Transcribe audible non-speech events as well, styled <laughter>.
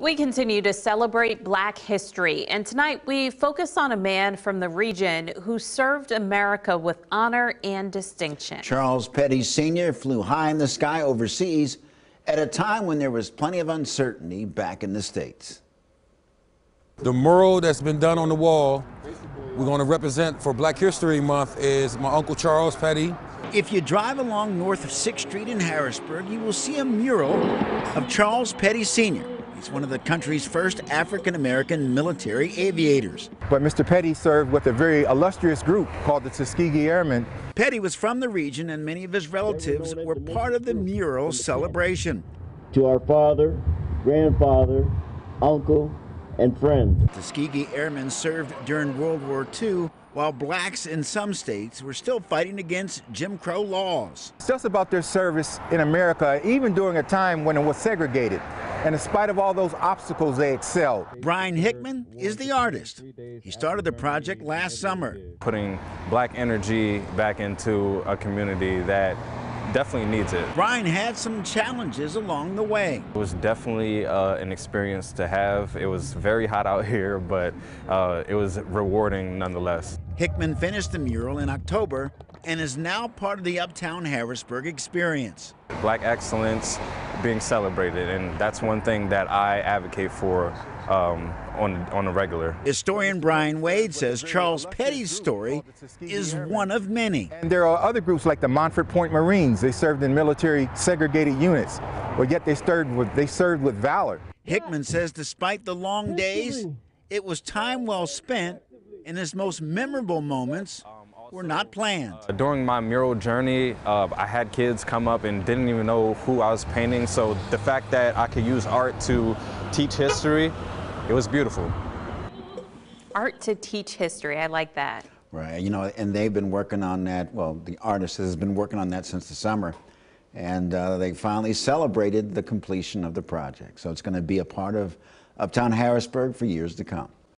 We continue to celebrate Black history, and tonight we focus on a man from the region who served America with honor and distinction. Charles Petty Sr. flew high in the sky overseas at a time when there was plenty of uncertainty back in the States. The mural that's been done on the wall, we're going to represent for Black History Month is my Uncle Charles Petty. If you drive along North of 6th Street in Harrisburg, you will see a mural of Charles Petty Sr. He's one of the country's first African American military aviators. But Mr. Petty served with a very illustrious group called the Tuskegee Airmen. Petty was from the region, and many of his relatives were part of the mural celebration. To our father, grandfather, uncle, and friend. Tuskegee Airmen served during World War II while blacks in some states were still fighting against Jim Crow laws. It's just about their service in America, even during a time when it was segregated. And in spite of all those obstacles, they excelled. Brian Hickman is the artist. He started the project last summer. Putting black energy back into a community that definitely needs it. Brian had some challenges along the way. It was definitely uh, an experience to have. It was very hot out <laughs> here, but uh, it was rewarding nonetheless. Hickman finished the mural in October and is now part of the Uptown Harrisburg experience. Black excellence being celebrated, and that's one thing that I advocate for um, on, on a regular. Historian Brian Wade says Charles Petty's story is one of many. And there are other groups like the Montford Point Marines. They served in military segregated units, but yet they served with, they served with valor. Hickman says despite the long days, it was time well spent and his most memorable moments were not planned. Uh, during my mural journey, uh, I had kids come up and didn't even know who I was painting, so the fact that I could use art to teach history, it was beautiful. Art to teach history, I like that. Right, you know, and they've been working on that, well, the artist has been working on that since the summer, and uh, they finally celebrated the completion of the project. So it's going to be a part of Uptown Harrisburg for years to come.